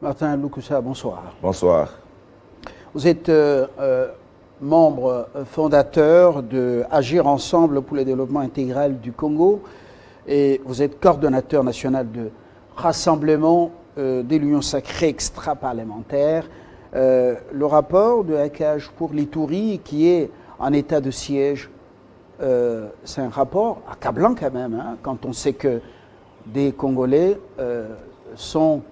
Martin Loukoussa, bonsoir. Bonsoir. Vous êtes euh, euh, membre fondateur de Agir ensemble pour le développement intégral du Congo et vous êtes coordonnateur national de rassemblement euh, de l'Union sacrée extra-parlementaire. le rapport de Hackage pour l'Itourie qui est en état de siège, c'est un rapport accablant quand même, hein, quand on sait que des Congolais sont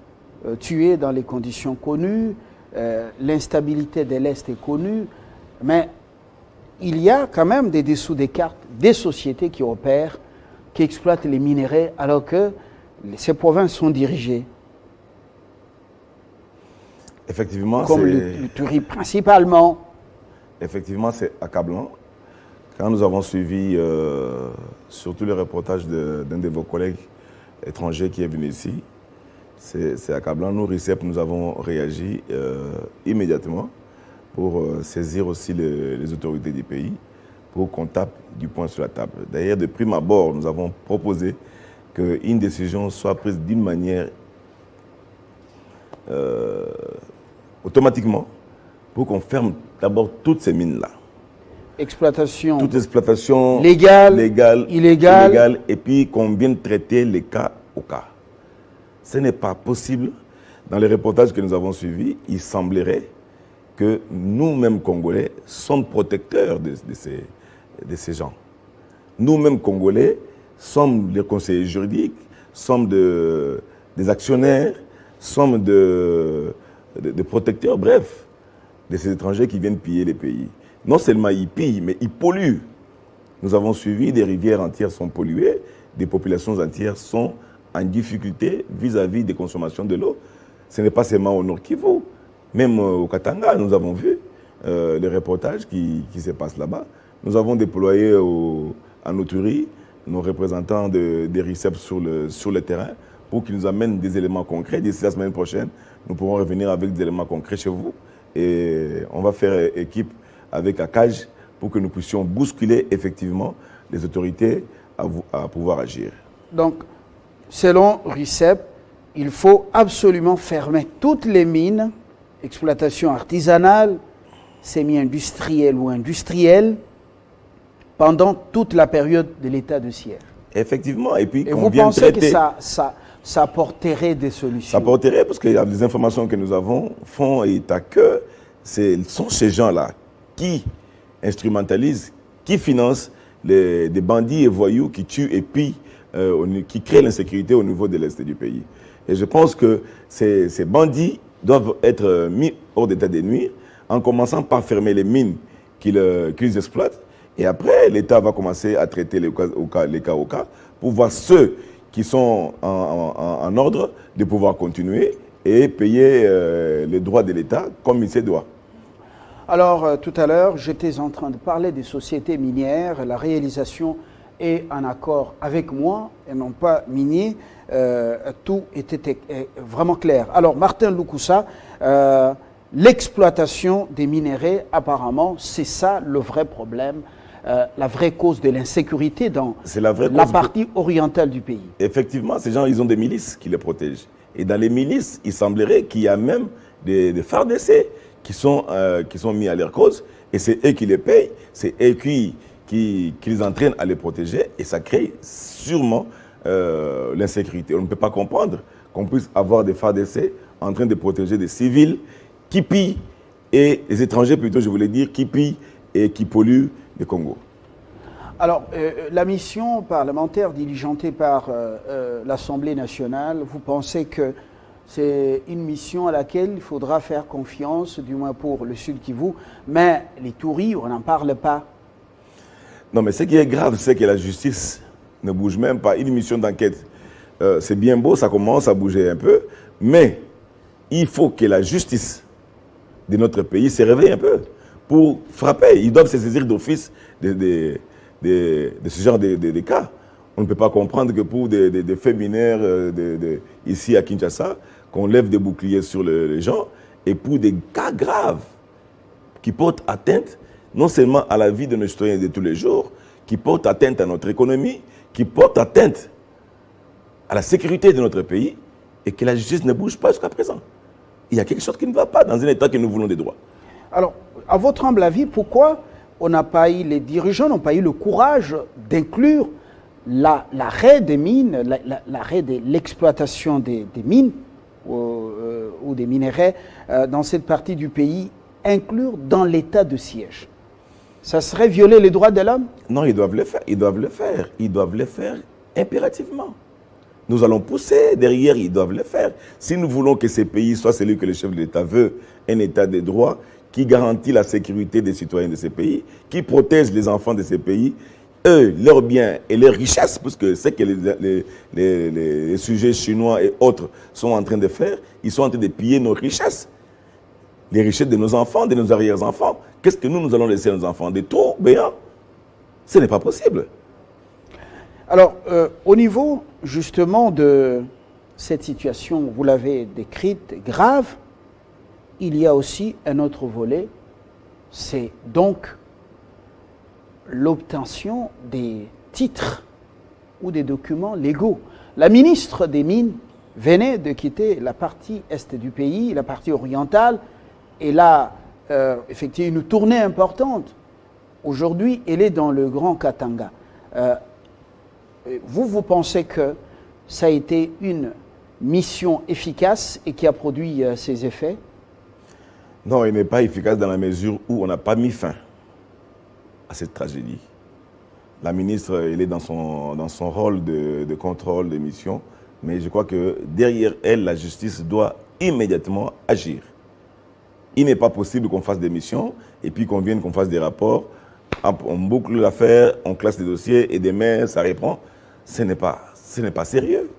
tués dans les conditions connues, euh, l'instabilité de l'Est est connue, mais il y a quand même des dessous des cartes des sociétés qui opèrent, qui exploitent les minéraux, alors que ces provinces sont dirigées. Effectivement, Comme le, Turi principalement. Effectivement, c'est accablant. Quand nous avons suivi euh, surtout le reportage d'un de, vos collègues étrangers qui est venu ici, c'est accablant. Nous, RICEP, nous avons réagi euh, immédiatement pour euh, saisir aussi les, autorités du pays pour qu'on tape du poing sur la table. D'ailleurs, de prime abord, nous avons proposé qu'une décision soit prise d'une manière euh, automatiquement pour qu'on ferme d'abord toutes ces mines-là. Exploitation. Toute exploitation légale, légale illégale. illégale, et puis qu'on vienne traiter les cas au cas. Ce n'est pas possible. Dans les reportages que nous avons suivis, il semblerait que nous-mêmes, Congolais, sommes protecteurs de, ces, gens. Nous-mêmes, Congolais, sommes les conseillers juridiques, sommes de, des actionnaires, sommes de, de, protecteurs, bref, de ces étrangers qui viennent piller les pays. Non seulement ils pillent, mais ils polluent. Nous avons suivi, des rivières entières sont polluées, des populations entières sont en difficulté vis-à-vis des consommations de l'eau. Ce n'est pas seulement au Nord Kivu, même euh, au Katanga, nous avons vu euh, les reportages qui, se passent là-bas. Nous avons déployé au, en Autorie nos représentants de, des RICEP sur le, sur le terrain pour qu'ils nous amènent des éléments concrets. D'ici la semaine prochaine, nous pourrons revenir avec des éléments concrets chez vous. Et on va faire équipe avec ACAJ pour que nous puissions bousculer effectivement les autorités à, à pouvoir agir. Donc, selon RICEP, il faut absolument fermer toutes les mines, exploitation artisanale, semi-industrielle ou industrielle, pendant toute la période de l'état de siège. Effectivement, et puis et vous pensez que ça, ça, ça, apporterait des solutions? Ça apporterait, parce que les informations que nous avons font état que ce sont ces gens-là qui instrumentalisent, qui financent les, des bandits et voyous qui tuent et pillent euh, qui crée l'insécurité au niveau de l'Est du pays. Et je pense que ces, bandits doivent être euh, mis hors d'état de nuire en commençant par fermer les mines qu'ils euh, exploitent. Et après, l'État va commencer à traiter les cas, au cas, les cas au cas pour voir ceux qui sont en, ordre de pouvoir continuer et payer les droits de l'État comme il se doit. Alors, tout à l'heure, j'étais en train de parler des sociétés minières, la réalisation et en accord avec moi et non pas minier, euh, tout était vraiment clair. Alors, Martin Loukoussa, euh, l'exploitation des minéraux, apparemment, c'est ça le vrai problème. Euh, la vraie cause de l'insécurité dans la, la, partie orientale du pays. Effectivement, ces gens, ils ont des milices qui les protègent. Et dans les milices, il semblerait qu'il y a même des, des phares d'essai qui, sont qui sont mis à leur cause. Et c'est eux qui les payent, c'est eux qui, qui, les entraînent à les protéger et ça crée sûrement euh, l'insécurité. On ne peut pas comprendre qu'on puisse avoir des FADC en train de protéger des civils qui pillent et les étrangers plutôt, je voulais dire, qui pillent et qui polluent le Congo. Alors, euh, la mission parlementaire diligentée par euh, l'Assemblée nationale, vous pensez que c'est une mission à laquelle il faudra faire confiance, du moins pour le Sud Kivu, mais les touris, on n'en parle pas. Non, mais ce qui est grave, c'est que la justice ne bouge même pas. Une mission d'enquête, euh, c'est bien beau, ça commence à bouger un peu, mais il faut que la justice de notre pays se réveille un peu pour frapper. Ils doivent se saisir d'office de, ce genre de, cas. On ne peut pas comprendre que pour des, faits mineurs ici à Kinshasa, qu'on lève des boucliers sur les gens, et pour des cas graves qui portent atteinte non seulement à la vie de nos citoyens de tous les jours, qui portent atteinte à notre économie, qui portent atteinte à la sécurité de notre pays, et que la justice ne bouge pas jusqu'à présent. Il y a quelque chose qui ne va pas dans un État que nous voulons des droits. Alors, à votre humble avis, pourquoi on n'a pas eu, les dirigeants n'ont pas eu le courage d'inclure l'arrêt des mines, l'arrêt de l'exploitation des, mines euh, ou, des minéraux euh, dans cette partie du pays, inclure dans l'état de siège? Ça serait violer les droits de l'homme? Non, ils doivent le faire. Ils doivent le faire. Ils doivent le faire impérativement. Nous allons pousser derrière, ils doivent le faire. Si nous voulons que ces pays soient celui que le chef de l'État veut, un État de droit qui garantit la sécurité des citoyens de ces pays, qui protège les enfants de ces pays, eux, leurs biens et leurs richesses, puisque c'est que les, les, sujets chinois et autres sont en train de faire, ils sont en train de piller nos richesses. Les richesses de nos enfants, de nos arrière-enfants. Qu'est-ce que nous, nous allons laisser à nos enfants? Des béants Ce n'est pas possible. Alors, euh, au niveau justement de cette situation, vous l'avez décrite, grave, il y a aussi un autre volet, c'est donc l'obtention des titres ou des documents légaux. La ministre des Mines venait de quitter la partie est du pays, la partie orientale, et là, euh, effectivement, une tournée importante. Aujourd'hui, elle est dans le Grand Katanga. Euh, vous, vous pensez que ça a été une mission efficace et qui a produit euh, ses effets? Non, il n'est pas efficace dans la mesure où on n'a pas mis fin à cette tragédie. La ministre, elle est dans son, dans son rôle de, contrôle des missions, mais je crois que derrière elle, la justice doit immédiatement agir. Il n'est pas possible qu'on fasse des missions et puis qu'on vienne qu'on fasse des rapports. On boucle l'affaire, on classe des dossiers et demain, ça reprend. Ce n'est pas, ce n'est pas sérieux.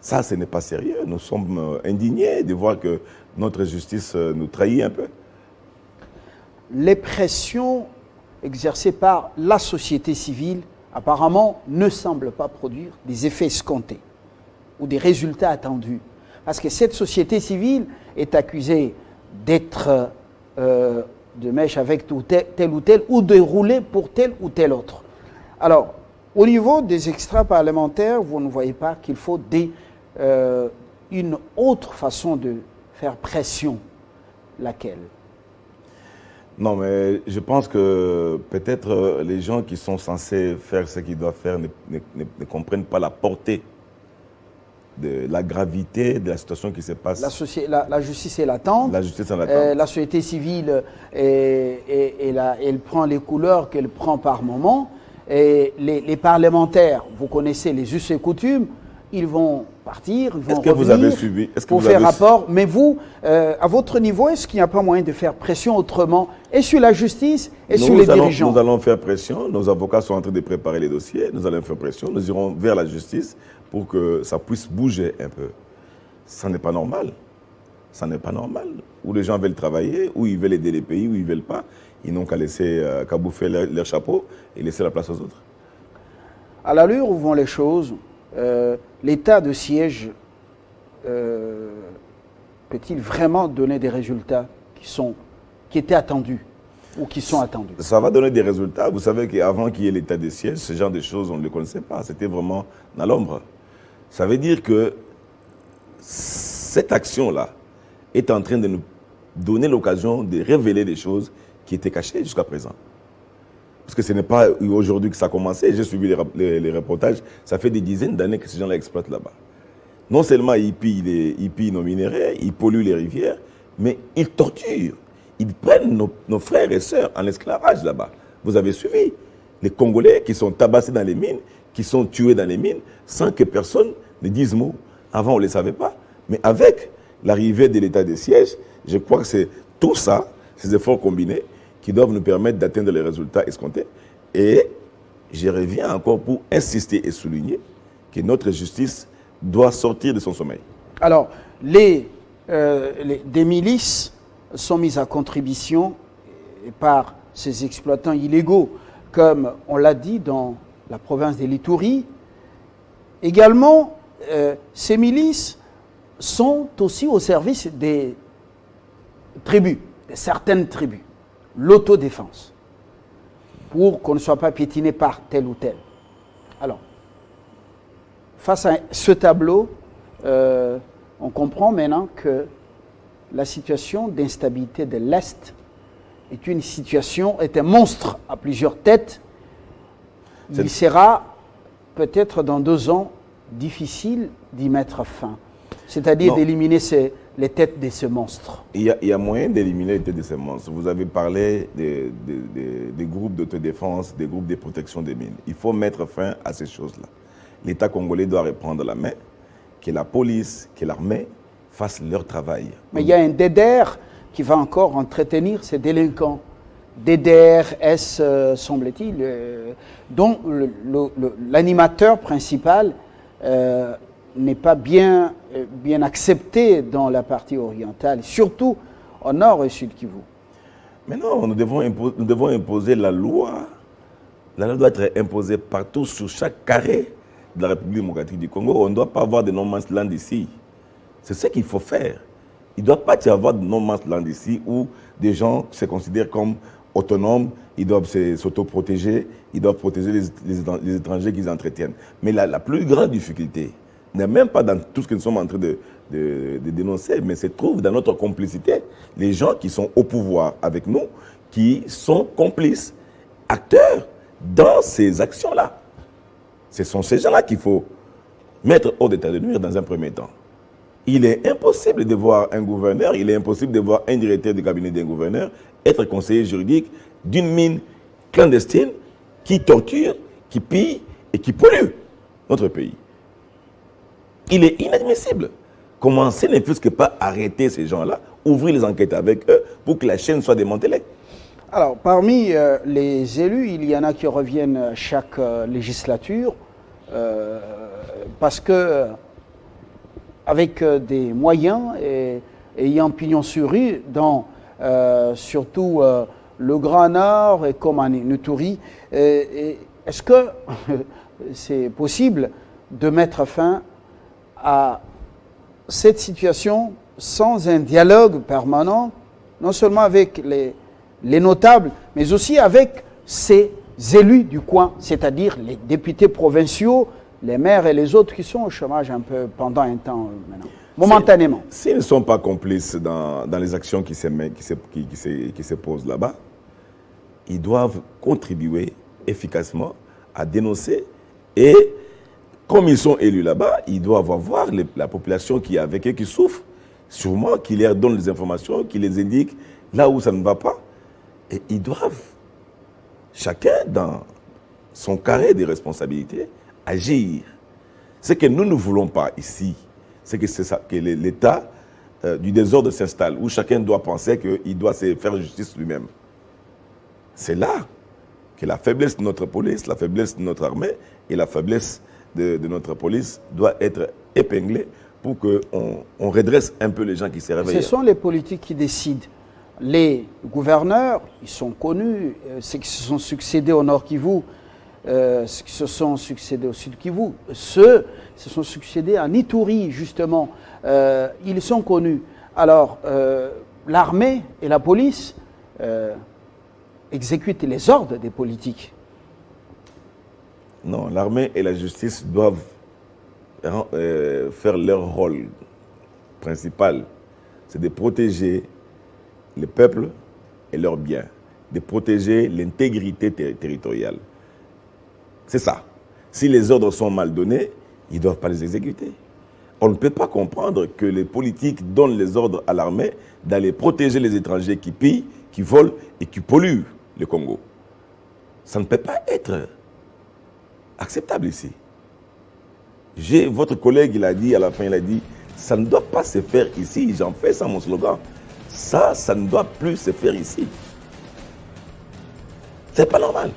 Ça, ce n'est pas sérieux. Nous sommes euh, indignés de voir que notre justice euh, nous trahit un peu. Les pressions exercée par la société civile, apparemment, ne semble pas produire des effets escomptés ou des résultats attendus. Parce que cette société civile est accusée d'être euh, de mèche avec tel, ou tel, ou de rouler pour tel ou tel autre. Alors, au niveau des extra parlementaires, vous ne voyez pas qu'il faut euh, une autre façon de faire pression. Laquelle? Non, mais je pense que peut-être euh, les gens qui sont censés faire ce qu'ils doivent faire ne, comprennent pas la portée de la gravité de la situation qui se passe. La, la, justice est latente. La justice est latente. Euh, la société civile, elle prend les couleurs qu'elle prend par moment. Et les, les, parlementaires, vous connaissez les us et coutumes, ils vont partir, ils vont que vous avez suivi que pour faire rapport. Mais vous, euh, à votre niveau, est-ce qu'il n'y a pas moyen de faire pression autrement? Et sur la justice et sur les dirigeants Nous allons faire pression. Nos avocats sont en train de préparer les dossiers. Nous allons faire pression. Nous irons vers la justice pour que ça puisse bouger un peu. Ça n'est pas normal. Ça n'est pas normal. Où les gens veulent travailler, où ils veulent aider les pays, où ils ne veulent pas. Ils n'ont qu'à laisser, euh, qu'à bouffer leur, leur chapeau et laisser la place aux autres. À l'allure où vont les choses, euh, l'état de siège euh, peut-il vraiment donner des résultats qui, sont, qui étaient attendus ou qui sont attendus? Ça va donner des résultats. Vous savez qu'avant qu'il y ait l'état de siège, ce genre de choses, on ne le connaissait pas. C'était vraiment dans l'ombre. Ça veut dire que cette action-là est en train de nous donner l'occasion de révéler des choses qui étaient cachées jusqu'à présent. Parce que ce n'est pas aujourd'hui que ça a commencé. J'ai suivi les, reportages. Ça fait des dizaines d'années que ces gens-là exploitent là-bas. Non seulement ils pillent, ils nos minéraux, ils polluent les rivières, mais ils torturent. Ils prennent nos, frères et sœurs en esclavage là-bas. Vous avez suivi les Congolais qui sont tabassés dans les mines, qui sont tués dans les mines, sans que personne ne dise mot. Avant, on ne les savait pas. Mais avec l'arrivée de l'état de siège, je crois que c'est tout ça, ces efforts combinés, qui doivent nous permettre d'atteindre les résultats escomptés. Et je reviens encore pour insister et souligner que notre justice doit sortir de son sommeil. Alors, les, euh, des milices sont mises à contribution par ces exploitants illégaux, comme on l'a dit dans la province de l'Itourie. Également, euh, ces milices sont aussi au service des tribus, de certaines tribus l'autodéfense pour qu'on ne soit pas piétiné par tel ou tel. Alors, face à ce tableau, euh, on comprend maintenant que la situation d'instabilité de l'Est est une situation, est un monstre à plusieurs têtes. Il sera peut-être dans deux ans difficile d'y mettre fin, c'est-à-dire d'éliminer les têtes de ce monstre. Il y a, moyen d'éliminer les têtes de ces monstres. Vous avez parlé des, des groupes d'autodéfense, des groupes de protection des mines. Il faut mettre fin à ces choses-là. L'État congolais doit reprendre la main, que la police, que l'armée fassent leur travail. Mais il y a un DDR qui va encore entretenir ces délinquants. DDRS, euh, semble-t-il, euh, dont l'animateur principal euh, n'est pas bien, accepté dans la partie orientale, surtout au nord et sud Kivu. Mais non, nous devons, imposer la loi. La loi doit être imposée partout, sur chaque carré de la République démocratique du Congo. On ne doit pas avoir de no-man's land ici. C'est ce qu'il faut faire. Il ne doit pas y avoir de no-man's land ici où des gens se considèrent comme autonomes, ils doivent s'autoprotéger, ils doivent protéger les, étrangers qu'ils entretiennent. Mais la, plus grande difficulté n'est même pas dans tout ce que nous sommes en train de, dénoncer, mais se trouve dans notre complicité. Les gens qui sont au pouvoir avec nous, qui sont complices, acteurs dans ces actions-là. Ce sont ces gens-là qu'il faut mettre hors d'état de nuire dans un premier temps. Il est impossible de voir un gouverneur, il est impossible de voir un directeur du cabinet d'un gouverneur être conseiller juridique d'une mine clandestine qui torture, qui pille et qui pollue notre pays. Il est inadmissible. Commencez ne plus que pas arrêter ces gens-là, ouvrir les enquêtes avec eux pour que la chaîne soit démantelée? Alors, parmi euh, les élus, il y en a qui reviennent chaque euh, législature euh, parce que avec des moyens et ayant pignon sur rue dans surtout euh, le Grand Nord et comme en Nuturi. Est-ce que c'est possible de mettre fin à cette situation sans un dialogue permanent, non seulement avec les, les notables, mais aussi avec ces élus du coin, c'est-à-dire les députés provinciaux, les maires et les autres qui sont au chômage un peu pendant un temps euh, maintenant, momentanément. S'ils ne sont pas complices dans, dans les actions qui se, qui, qui, qui se posent là-bas, ils doivent contribuer efficacement à dénoncer et comme ils sont élus là-bas, ils doivent avoir la population qui est avec eux, qui souffre, sûrement, qui leur donne les informations, qui les indique là où ça ne va pas. Et ils doivent, chacun dans son carré de responsabilités, agir. Ce que nous ne voulons pas ici, c'est que, que l'État euh, du désordre s'installe, où chacun doit penser qu'il doit se faire justice lui-même. C'est là que la faiblesse de notre police, la faiblesse de notre armée et la faiblesse de, notre police doit être épinglée pour qu'on on redresse un peu les gens qui se réveillent. Ce sont les politiques qui décident. Les gouverneurs, ils sont connus, euh, ceux qui se sont succédés au Nord Kivu, euh, qui se sont succédés au Sud Kivu, ceux se sont succédés à Nituri, justement. Euh, ils sont connus. Alors, euh, l'armée et la police exécutent les ordres des politiques. Non, l'armée et la justice doivent faire leur rôle principal. C'est de protéger le peuple et leurs biens, de protéger l'intégrité territoriale. C'est ça. Si les ordres sont mal donnés, ils ne doivent pas les exécuter. On ne peut pas comprendre que les politiques donnent les ordres à l'armée d'aller protéger les étrangers qui pillent, qui volent et qui polluent le Congo. Ça ne peut pas être acceptable ici. Votre collègue, il a dit, à la fin, il a dit, ça ne doit pas se faire ici. J'en fais ça mon slogan. Ça, ça ne doit plus se faire ici. C'est pas normal.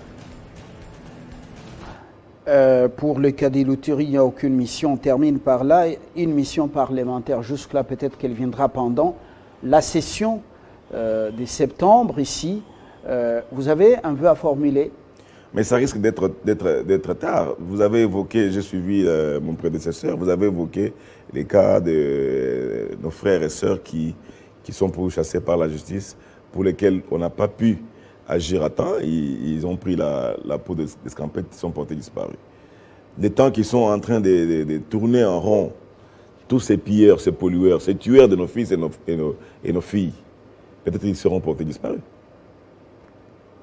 Euh, pour le cas d'Ilouturi, il n'y a aucune mission. On termine par là. Une mission parlementaire, jusque-là, peut-être qu'elle viendra pendant la session euh, de septembre ici. Euh, vous avez un vœu à formuler? Mais ça risque d'être tard. Vous avez évoqué, j'ai suivi mon prédécesseur, vous avez évoqué les cas de nos frères et sœurs qui, qui sont pourchassés par la justice, pour lesquels on n'a pas pu à temps, ils, ont pris la, peau d'escampette, ils sont portés disparus. Les temps qui sont en train de, tourner en rond, tous ces pilleurs, ces pollueurs, ces tueurs de nos fils et nos, filles, peut-être ils seront portés disparus.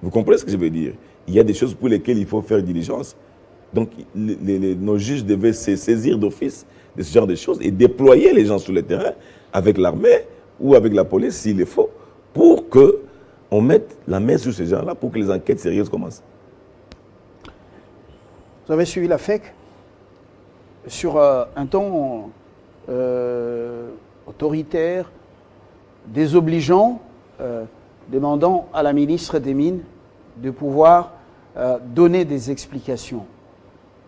Vous comprenez ce que je veux dire? Il y a des choses pour lesquelles il faut faire diligence. Donc nos juges devaient se saisir d'office de ce genre de choses et déployer les gens sur le terrain avec l'armée ou avec la police s'il le faut pour que on mette la main sur ces gens-là pour que les enquêtes sérieuses commencent. Vous avez suivi la FEC sur euh, un ton euh, autoritaire, désobligeant, euh, demandant à la ministre des Mines de pouvoir donner des explications.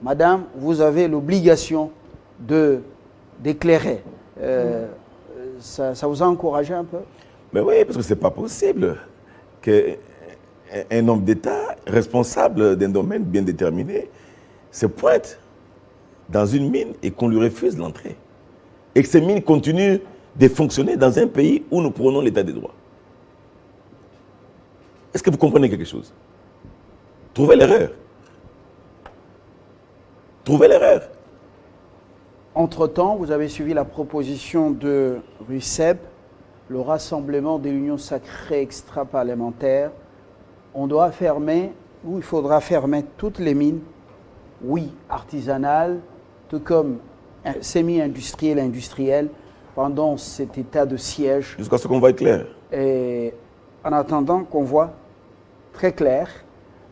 Madame, vous avez l'obligation d'éclairer. Ça, ça vous a encouragé un peu? Mais oui, parce que ce n'est pas possible qu'un un homme d'État responsable d'un domaine bien déterminé se pointe dans une mine et qu'on lui refuse l'entrée. Et que ces mines continuent de fonctionner dans un pays où nous prenons l'état des droits. Est-ce que vous comprenez quelque chose? Trouvez l'erreur. Trouvez l'erreur. Entre-temps, vous avez suivi la proposition de RUCEP, le rassemblement des unions sacrées extra-parlementaires. On doit fermer, ou il faudra fermer toutes les mines, oui, artisanales, tout comme semi-industrielles et industrielles, pendant cet état de siège. Jusqu'à ce qu'on voit clair. Et en attendant qu'on voit très clair,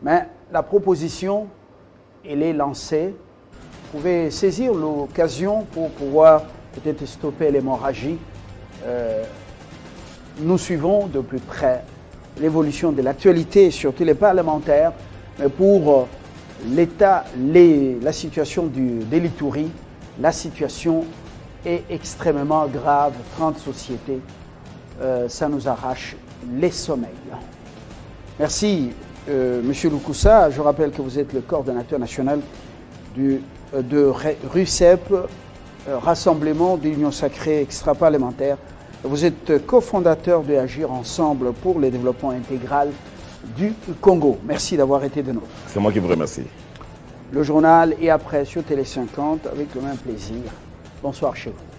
mais la proposition, elle est lancée. Vous pouvez saisir l'occasion pour pouvoir peut-être stopper l'hémorragie. Euh, nous suivons de plus près l'évolution de l'actualité, surtout les parlementaires, mais pour euh, l'État, la situation du, de l'Itourie, la situation est extrêmement grave. 30 sociétés, euh, ça nous arrache les sommeils. Merci, euh, Monsieur Loukoussa. Je rappelle que vous êtes le coordonnateur national de euh, Rassemblement de l'Union sacrée extra-parlementaire. Vous êtes cofondateur de Agir Ensemble pour le développement intégral du Congo. Merci d'avoir été de nous. C'est moi qui vous remercie. Le journal et après sur Télé 50 avec le même plaisir. Bonsoir chez vous.